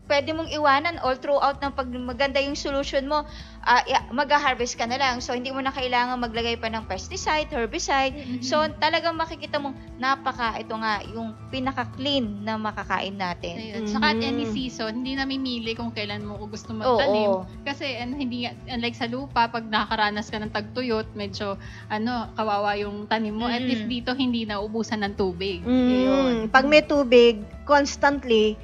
pwede mong iwanan all throughout ng pag maganda yung solution mo. i- mag-harvest ka na lang. So, hindi mo na kailangan maglagay pa ng pesticide, herbicide. Mhm. So, talagang makikita mong napaka, ito nga, yung pinaka-clean na makakain natin. Ayun. Saka at any Mhm. season, hindi namimili kung kailan mo gusto Oo. magtanim. Kasi ano, hindi unlike sa lupa, pag nakakaranas ka ng tagtuyot, medyo ano, kawawa yung tanim mo. At Mm. least dito hindi nauubusan ng tubig. Mm, pag may tubig, constantly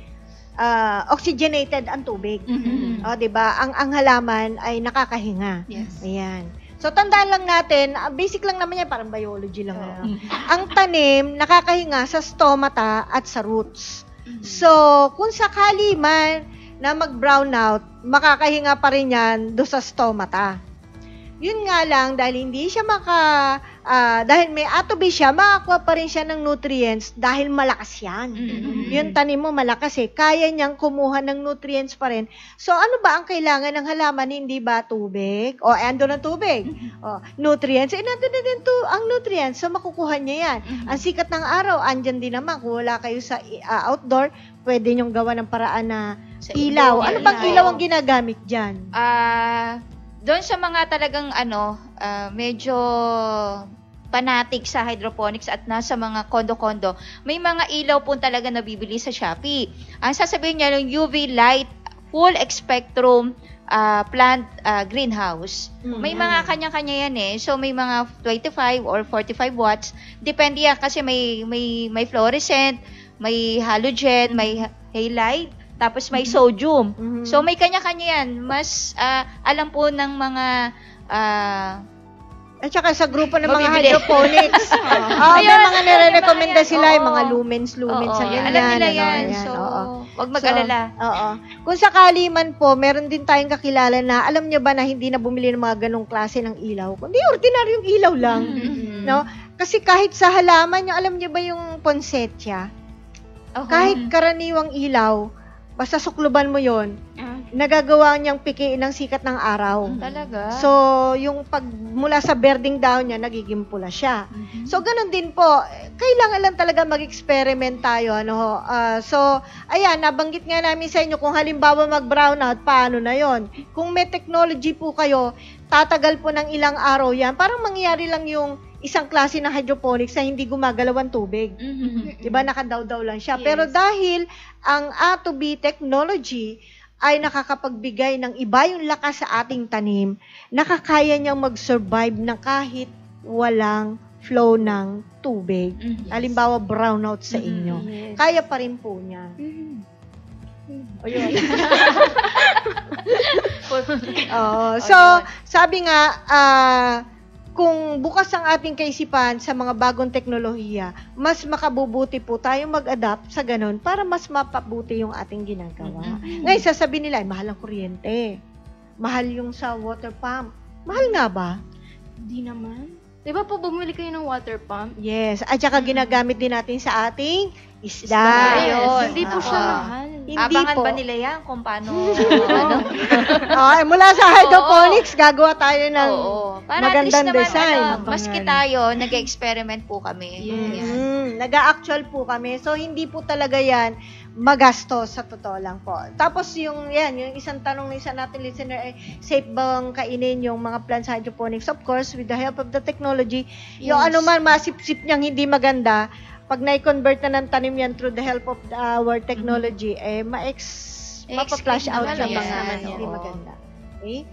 ah, oxygenated ang tubig. Mhm. O, 'di ba? Ang ang halaman ay nakakahinga. Yes. Ayan. So tandaan lang natin, ah, basic lang naman yan, parang biology lang. Mhm. Ang tanim nakakahinga sa stomata at sa roots. So, kung sakali man na mag-brown out, makakahinga pa rin yan do sa stomata. Yun nga lang, dahil hindi siya maka, ah, dahil may atobi siya, makakuha pa rin siya ng nutrients dahil malakas yan. Mhm. Yung tanim mo malakas eh, kaya niyang kumuha ng nutrients pa rin. So, ano ba ang kailangan ng halaman? Hindi ba tubig? O, eh, ando ng tubig. O, nutrients. Eh, nandun na din to, ang nutrients. So, makukuha niya yan. Ang sikat ng araw, andyan din naman. Kung wala kayo sa ah, outdoor, pwede niyong gawa ng paraan na Sa ilaw. indoor, Ano bang ilaw. ilaw ang ginagamit dyan? Ah, doon sa mga talagang ano, ah, medyo fanatic sa hydroponics at nasa mga kondo-kondo, may mga ilaw po talaga nabibili sa Shopee. Ang sasabihin niya yung UV light full spectrum ah, plant ah, greenhouse. May mga kanya-kanya yan eh. So may mga 25 or 45 watts. Depende yan kasi may may may fluorescent, may halogen, may halide, tapos may sodium. Mhm. So may kanya-kanya yan. Mas ah, alam po ng mga ah, At saka sa grupo ng mga Mabibili. hydroponics. oh, [laughs] may Ayun, mga ayun, nire-recommenda mga sila, yan. yung mga lumens, lumens, oo, ang ganyan. alam nila ano, yan. So, oo. wag mag-alala. Oo. Kung sakali man po, meron din tayong kakilala na, alam niyo ba na hindi na bumili ng mga ganong klase ng ilaw? Kundi ordinaryong ilaw lang. Mhm. No? Kasi kahit sa halaman, yung alam niyo ba yung poinsettia? Oo. Kahit karaniwang ilaw, basta sukluban mo yon nagagawa niyang pikiin ng sikat ng araw. Talaga. So, yung pag mula sa berding daw niya, nagiging pula siya. Mhm. So, ganun din po. Kailangan lang talaga mag-experiment tayo. Ano, ho. Ah, so, ayan, nabanggit nga namin sa inyo, kung halimbawa mag-brownout, paano na yon Kung may technology po kayo, tatagal po ng ilang araw yan. Parang mangyayari lang yung isang klase ng hydroponics na hindi gumagalaw ang tubig. Mhm. Di ba? Nakadaw-daw lang siya. Yes. Pero dahil ang A2B technology ay nakakapagbigay ng iba yung lakas sa ating tanim, nakakaya niyang mag-survive na kahit walang flow ng tubig. Mhm. Halimbawa, brownout sa Mhm. inyo. Yes. Kaya pa rin po niya. O yun. [laughs] [laughs] Oo. so, sabi nga, ah, kung bukas ang ating kaisipan sa mga bagong teknolohiya, mas makabubuti po tayong mag-adapt sa ganun para mas mapabuti yung ating ginagawa. Ngayon, sasabihin nila, "Ay, mahal ang kuryente. Mahal yung sa water pump. Mahal nga ba? Hindi naman. Di ba po bumili kayo ng water pump? Yes. At saka ginagamit din natin sa ating isda. Ayun. Hindi po Oo. siya mahal. Hindi Abangan po. ba nila yan kung paano? [laughs] ano? Ah, mula sa hydroponics, gagawa tayo ng Oo. Para at least magandang naman, design. ano, maski tayo, nag-experiment po kami. Yan. Mm, nag-actual po kami. So, hindi po talaga yan magasto sa totoo lang po. Tapos yung, yan, yung isang tanong ng isa natin listener, ay safe bang kainin yung mga plants hydroponics? Of course, with the help of the technology, yung Yes. ano man masip-sip niyang hindi maganda, pag na-convert na ng tanim yan through the help of our technology, eh, ma-ex, Eh, mapa-flash out sa mga naman hindi maganda. Okay?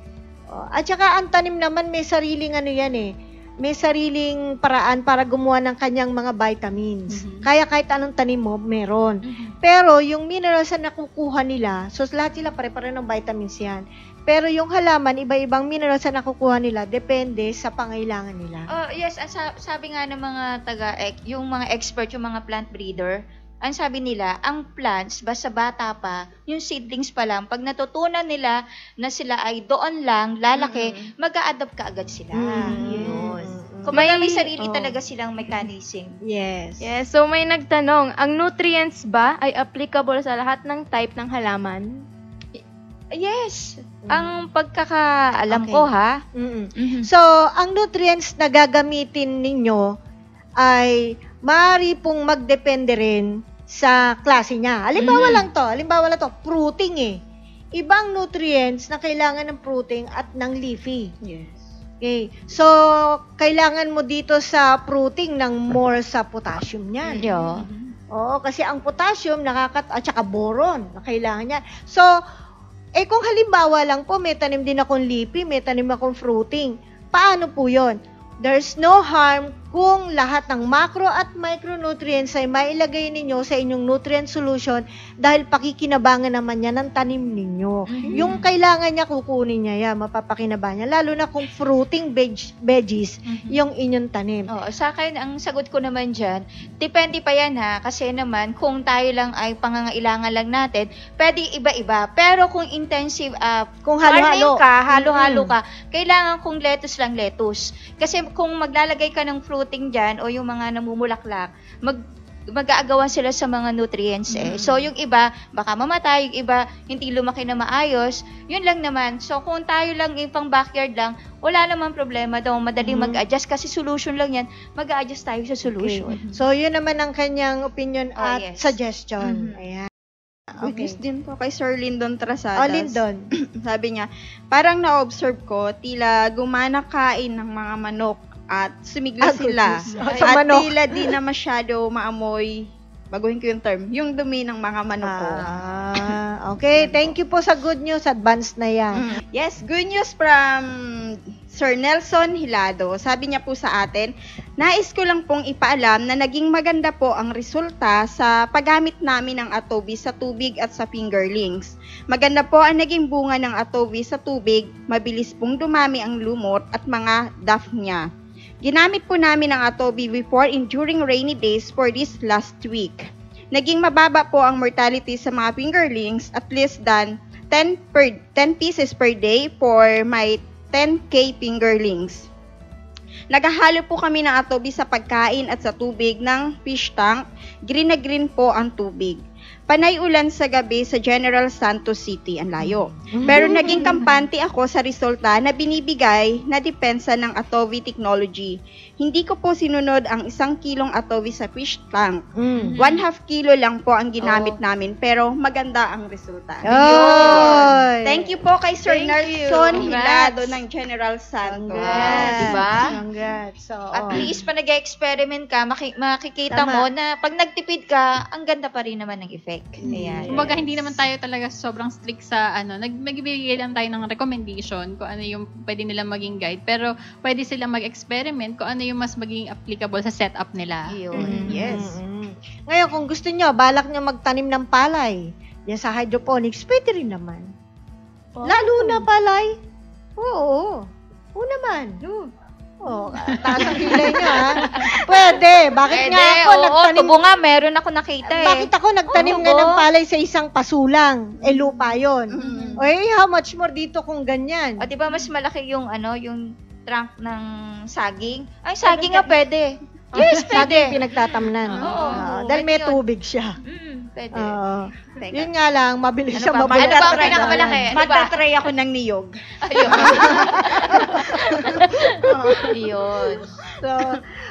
Oh, at saka ang tanim naman may sariling ano yan eh. May sariling paraan para gumawa ng kanyang mga vitamins. Mhm. Kaya kahit anong tanim mo, meron. Mhm. Pero yung minerals na nakukuha nila, so lahat sila pare-pare ng vitamins yan. Pero yung halaman, iba-ibang minerals na nakukuha nila, depende sa pangailangan nila. Oh, yes, sa- sabi nga ng mga taga yung mga expert, yung mga plant breeder, ang sabi nila, ang plants, basta bata pa, yung seedlings pa lang, pag natutunan nila na sila ay doon lang, lalaki, mag-a-adapt ka agad sila. Mm. Yun. Mm. Kung may, May- sarili oh. talaga silang mechanism. Yes. Yes, so may nagtanong, ang nutrients ba ay applicable sa lahat ng type ng halaman? Yes. Ang pagkakaalam Okay. ko ha. Mm-mm. Mhm. So, ang nutrients na gagamitin ninyo ay maaari pong magdepende rin sa klase niya. Halimbawa Mm. lang to, halimbawa lang to, fruiting eh. ibang nutrients na kailangan ng fruiting at ng leafy. Yes. Okay. So, kailangan mo dito sa fruiting ng more sa potassium niyan. Yeah. Oo, kasi ang potassium nakakat at saka boron na kailangan niya. So, eh kung halimbawa lang po may tanim din akong leafy, may tanim akong fruiting, paano po 'yon? There's no harm kung lahat ng macro at micronutrients ay mailagay ninyo sa inyong nutrient solution dahil pakikinabangan naman yan ng tanim ninyo. Yung kailangan niya, kukunin niya yan, mapapakinabangan niya. Lalo na kung fruiting veg- veggies, yung inyong tanim. Oo, sa akin, ang sagot ko naman dyan, depende pa yan ha, kasi naman, kung tayo lang ay pangangailangan lang natin, pwede iba-iba. Pero kung intensive, ah, Kung halo-halo. ka, halo-halo Mm. ka, kailangan kung lettuce lang lettuce. Kasi kung maglalagay ka ng fruiting dyan, o yung mga namumulaklak, mag mag-aagawan sila sa mga nutrients eh. Mm. So, yung iba, baka mamatay, yung iba, hindi lumaki na maayos. Yun lang naman. So, kung tayo lang yung pang backyard lang, wala namang problema daw. Madaling Mm. mag-adjust kasi solution lang yan. Mag-adjust tayo sa solution. Okay. So, yun naman ang kanyang opinion Oh, at yes. suggestion. Mhm. Ayan. Okay. news din po kay Sir Lyndon Trasadas. O, Lindon. [clears throat] Sabi niya, parang na-observe ko, tila gumana kain ng mga manok at sumigla Ah, sila. sa at manok. tila di na masyado maamoy, baguhin ko yung term, yung dumi ng mga manok ko. Ah, okay. Thank you po sa good news. Advance na yan. Mm. Yes, good news from Sir Nelson Hilado. Sabi niya po sa atin, nais ko lang pong ipaalam na naging maganda po ang resulta sa paggamit namin ng atobi sa tubig at sa fingerlings. Maganda po ang naging bunga ng atobi sa tubig, mabilis pong dumami ang lumot at mga daf niya. Ginamit po namin ang atobi before and during rainy days for this last week. Naging mababa po ang mortality sa mga fingerlings at least than 10 per 10 pieces per day for my 10k fingerlings. Naghahalo po kami ng atobi sa pagkain at sa tubig ng fish tank. Green na green po ang tubig. Panay ulan sa gabi sa General Santos City, ang layo. Pero naging kampante ako sa resulta na binibigay na depensa ng Atovi technology. Hindi ko po sinunod ang isang kilong Atovi sa fish tank. Mm. One half kilo lang po ang ginamit namin, pero maganda ang resulta. Oy! Thank you po kay Sir Thank. Nelson. Hilado ng General Santos. Congrats. diba? Congrats. So, At oh. least pa nag-experiment ka, maki- makikita Tama. mo na pag nagtipid ka, ang ganda pa rin naman ng effect. Ayan. Kumbaga, hindi naman tayo talaga sobrang strict sa ano, nag magbibigay lang tayo ng recommendation kung ano yung pwede nilang maging guide. Pero pwede silang mag-experiment kung ano yung mas maging applicable sa setup nila. Yun. Mm, Yes. mm, mm. Ngayon, kung gusto nyo, balak nyo magtanim ng palay, yan sa hydroponics, pwede rin naman. Lalo na palay. Oo. Oo naman. Oo. taas ang kilay nyo, ha? Pwede. Bakit Pwede, nga ako oo, nagtanim? tubo nga, meron ako nakita eh. Bakit ako nagtanim Oo, nga ng oo. palay sa isang pasulang? Eh, lupa yun. Mm. O, eh, how much more dito kung ganyan? O, di ba mas malaki yung ano, yung trunk ng saging? Ay, saging nga pwede. Yes, [laughs] Sa atin, pwede. pinagtatamnan. Oo, Oo, dahil may yun. tubig siya. Mm, pwede. Oo. Teka. Yun nga lang, mabilis Ano siya ba? mabulok. Ano ba ang pinakamalaki? Ano? Magtatry ako ng niyog. Ayun. [laughs] Yun. So,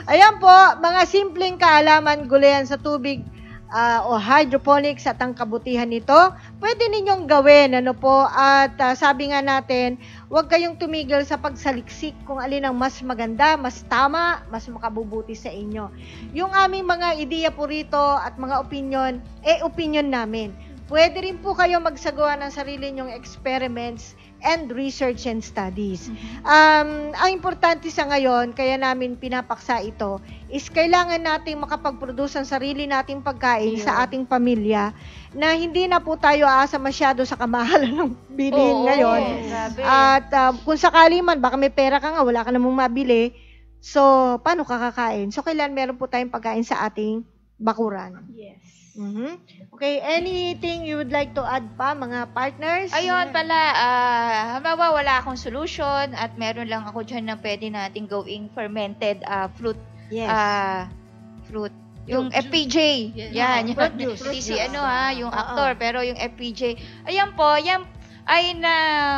ayan po, mga simpleng kaalaman gulayan sa tubig ah, o hydroponics at ang kabutihan nito, pwede ninyong gawin, ano po, at ah, sabi nga natin, huwag kayong tumigil sa pagsaliksik kung alin ang mas maganda, mas tama, mas makabubuti sa inyo. Yung aming mga ideya po rito at mga opinion, eh opinion namin. Pwede rin po kayo magsagawa ng sarili nyong experiments and research and studies. Um, ang importante sa ngayon, kaya namin pinapaksa ito, is kailangan nating makapag-produce ang sarili nating pagkain sa ating pamilya na hindi na po tayo aasa masyado sa kamahalan ng bilhin Oo, ngayon. Grabe. At um, kung sakali man, baka may pera ka nga, wala ka namang mabili, so paano ka kakain? So kailan meron po tayong pagkain sa ating bakuran. Yes. Mhm. Okay, anything you would like to add pa, mga partners? Ayun pala, ah, halimbawa wala akong solution at meron lang ako dyan na pwede nating gawing fermented ah, fruit, Yes. ah, fruit. Yung Yung FPJ. Yes. Yan, Oo, yan. fruit juice. Si, si Fruit ano ha, yung actor, pero yung FPJ. Ayan po, yan ay na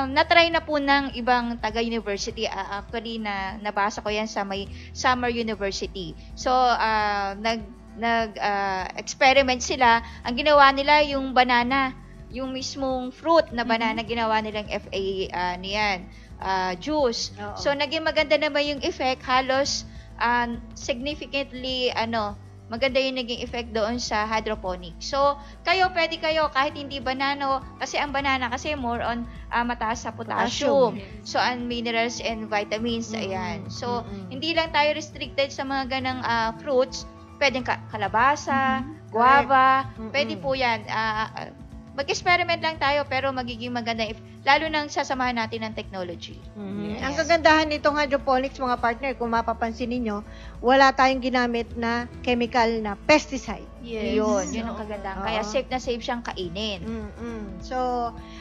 na-try na po ng ibang taga-university. Ah, actually, na nabasa ko yan sa may Summer University. So, ah, nag nag ah, experiment sila. Ang ginawa nila yung banana. yung mismong fruit na banana ginawa nilang FA ah, niyan, ah, juice. Oo. So naging maganda naman yung effect, halos ah, significantly ano, maganda yung naging effect doon sa hydroponic. So, kayo pwede kayo kahit hindi banana kasi ang banana kasi more on ah, mataas sa potassium. Potassium. So, and minerals and vitamins, Mm-mm. ayan. So, Mm-mm. hindi lang tayo restricted sa mga ganang ah, fruits. Pwedeng ka- kalabasa, Mm-hmm. guava, Mm-mm. pwede po yan. Ah, mag-experiment lang tayo pero magiging maganda if lalo nang sasamahan natin ng technology. Mhm. Yes. Ang kagandahan nitong hydroponics, mga partner, kung mapapansin ninyo, wala tayong ginamit na chemical na pesticide. Yes. Yun, yun ang kagandahan. Kaya Oo. safe na safe siyang kainin. mm So,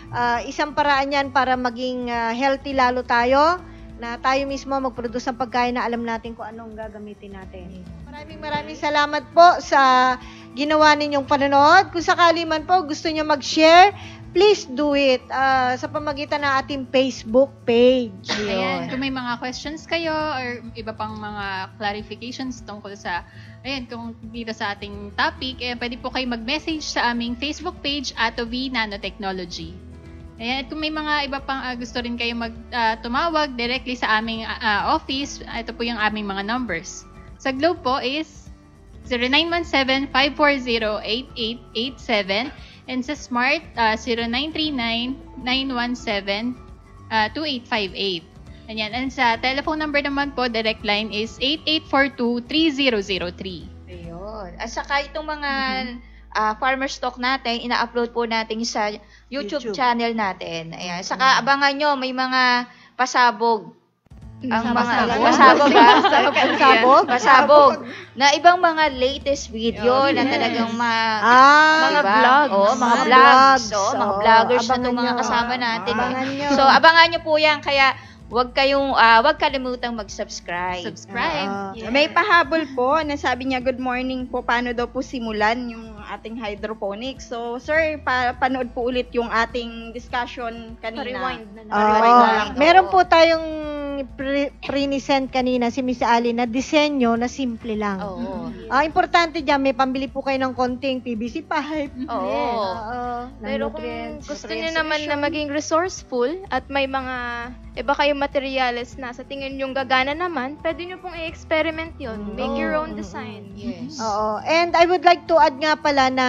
ah, isang paraan yan para maging ah, healthy lalo tayo na tayo mismo mag-produce ng pagkain na alam natin kung anong gagamitin natin. Maraming maraming salamat po sa ginawa ninyong panonood. Kung sakali man po gusto niyo mag-share, please do it ah, sa pamagitan ng ating Facebook page. Ayan, kung may mga questions kayo or iba pang mga clarifications tungkol sa ayan, kung dito sa ating topic, eh, pwede po kayo mag-message sa aming Facebook page, Atovi Nanotechnology. Ayan, at kung may mga iba pang ah, gusto rin kayo mag ah, tumawag directly sa aming ah, office, ito po yung aming mga numbers. Sa Globe po is 0917-540-8887 and sa Smart, ah, 0939-917-2858. Ayan. And sa telephone number naman po, direct line is 8842-3003. Ayun. At saka itong mga Mm-hmm. ah, farmer stock natin, ina-upload po natin sa YouTube, YouTube. channel natin. Ayan. Saka abangan nyo, may mga pasabog. Ang mga Pasabog? pasabog, ah. [laughs] Pasabog? pasabog. [laughs] Na ibang mga latest video na Yes. talagang ma, Ah, Mga Diba? vlogs. Oo, mga Mga vlogs. vlogs. Oo, mga vloggers na itong mga kasama natin. Abangan nyo. So, abangan nyo po yan. Kaya, wag kayong, ah, wag kalimutang mag-subscribe. Subscribe. Oo. Yes. May pahabol po na sabi niya, good morning po, paano daw po simulan yung ating hydroponics. So, sir, pa panood po ulit yung ating discussion kanina. Pa-rewind na. Oo. Rewind na lang. meron po tayong pre- pre-send kanina si Miss Ali na disenyo na simple lang. Oo. Ah, importante dyan, may pambili po kayo ng konting PVC pipe. [laughs] Oo. Oo. Pero kung gusto niyo naman na maging resourceful at may mga iba kayong materials na sa tingin yung gagana naman, pwede niyo pong i-experiment yon. Make your own Mm. design. Yes. Oo. And I would like to add nga pala na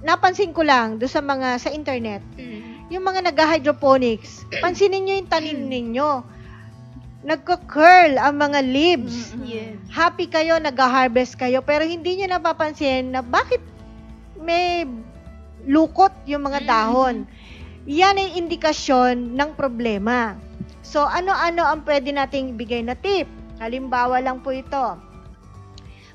napansin ko lang do sa mga sa internet, Mm. yung mga nag-hydroponics, pansinin nyo yung tanim ninyo. Nagko-curl ang mga leaves. Mm-mm. Yes. Happy kayo, nag-harvest kayo, pero hindi nyo napapansin na bakit may lukot yung mga dahon. Yan ay indikasyon ng problema. So, ano-ano ang pwede nating ibigay na tip? Halimbawa lang po ito.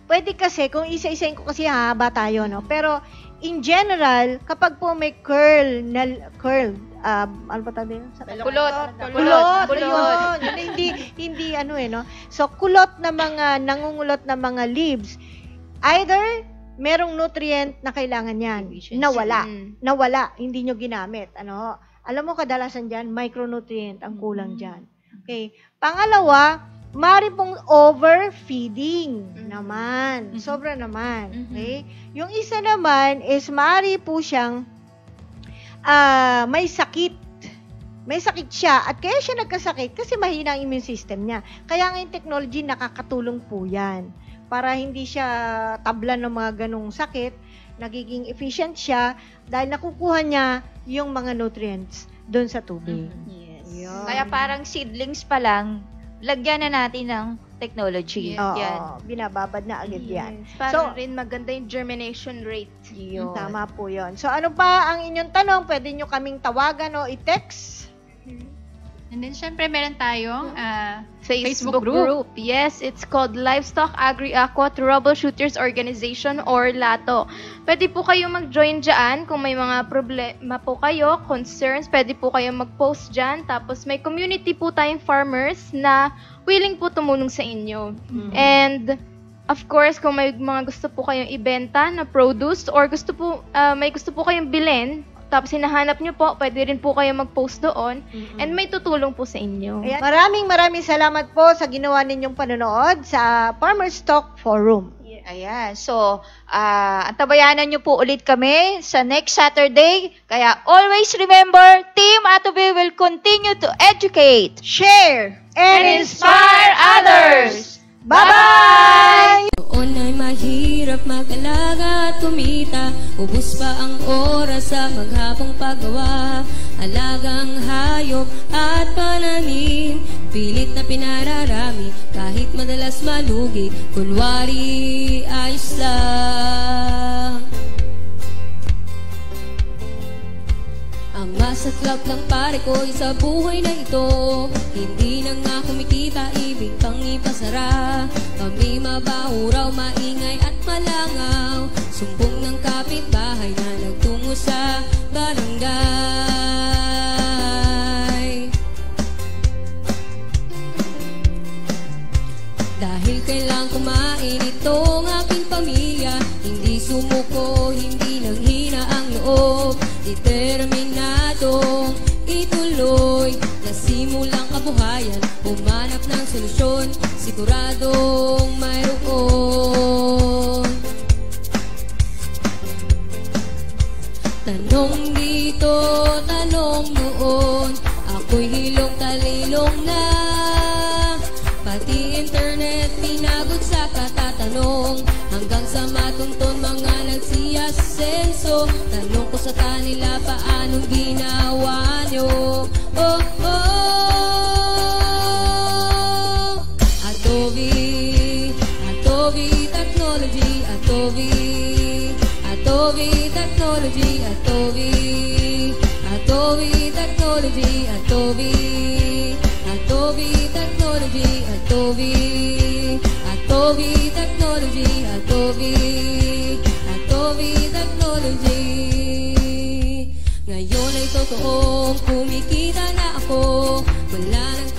Pwede kasi, kung isa-isain ko kasi haba tayo, no? Pero, in general, kapag po may curl, na, curl, ah, ano tawag yun? Sa- Kulot. Kulot, Kulot. yun. Hindi, hindi ano eh, no? So, kulot na mga, nangungulot na mga leaves, either merong nutrient na kailangan yan, nawala, Mm. nawala, hindi nyo ginamit. Ano? Alam mo, kadalasan dyan, micronutrient ang kulang dyan. Okay. Pangalawa, mari pong overfeeding naman. Mhm. Sobra naman. Mhm. Okay? Yung isa naman is mari po siyang ah, may sakit. May sakit siya at kaya siya nagkasakit kasi mahina ang immune system niya. Kaya nga yung technology nakakatulong po yan para hindi siya tablan ng mga ganong sakit, nagiging efficient siya dahil nakukuha niya yung mga nutrients doon sa tubig. Yes. Yun. Kaya parang seedlings pa lang, lagyan na natin ng technology. Oo, Yan. binababad na agad yan. Yes. Para So- rin maganda yung germination rate. Yun. Tama po yon. So ano pa ang inyong tanong? Pwede nyo kaming tawagan o i-text? And then, syempre, meron tayong ah, Facebook, Facebook group. group. Yes, it's called Livestock Agri-Aqua Troubleshooters Organization or LATO. Pwede po kayo mag-join dyan kung may mga problema po kayo, concerns, pwede po kayo mag-post dyan. Tapos may community po tayong farmers na willing po tumulong sa inyo. And of course, kung may mga gusto po kayong ibenta na produce or gusto po ah, may gusto po kayong bilhin, tapos hinahanap nyo po, pwede rin po kayo mag-post doon and may tutulong po sa inyo. Ayan. Maraming maraming salamat po sa ginawa ninyong panonood sa Farmers Talk Forum. Yes. Ayan. So, ah antabayanan nyo po ulit kami sa next Saturday. Kaya always remember, Team Atobe will continue to educate Share and inspire others. Bye-bye! Noon ay mahirap mag-alaga at kumita. Ubus pa ang oras sa maghapong paggawa. Alagang hayop at pananim. Pilit na pinararami kahit madalas malugi. Kunwari ayos lang masaklap ng pare ko sa buhay na ito. Hindi na nga kumikita, ibig pang ipasara. Kami mabaho raw, maingay at malangaw. Sumbong ng kapitbahay na nagtungo sa barangay. Dahil kailang kumain itong aking pamilya Hindi sumuko, hindi nanghina ang loob Determinadong ituloy Nasimulang kabuhayan. Humanap ng solusyon Siguradong mayroon. Tanong dito, tanong noon. Ako'y hilong talilong na. Pati internet pinagod sa katatanong Hanggang sa matuntun mga nagsiyasenso Tanong ko sa kanila paanong ginawa nyo? Oh, oh. Adobe, Adobe Technology, Adobe Adobe Technology, Adobe Adobe Technology, Adobe Adobe Technology, Adobe Adobe Technology, Adobe Adobe Technology. Ngayon ay totoong kumikita na ako. Wala nang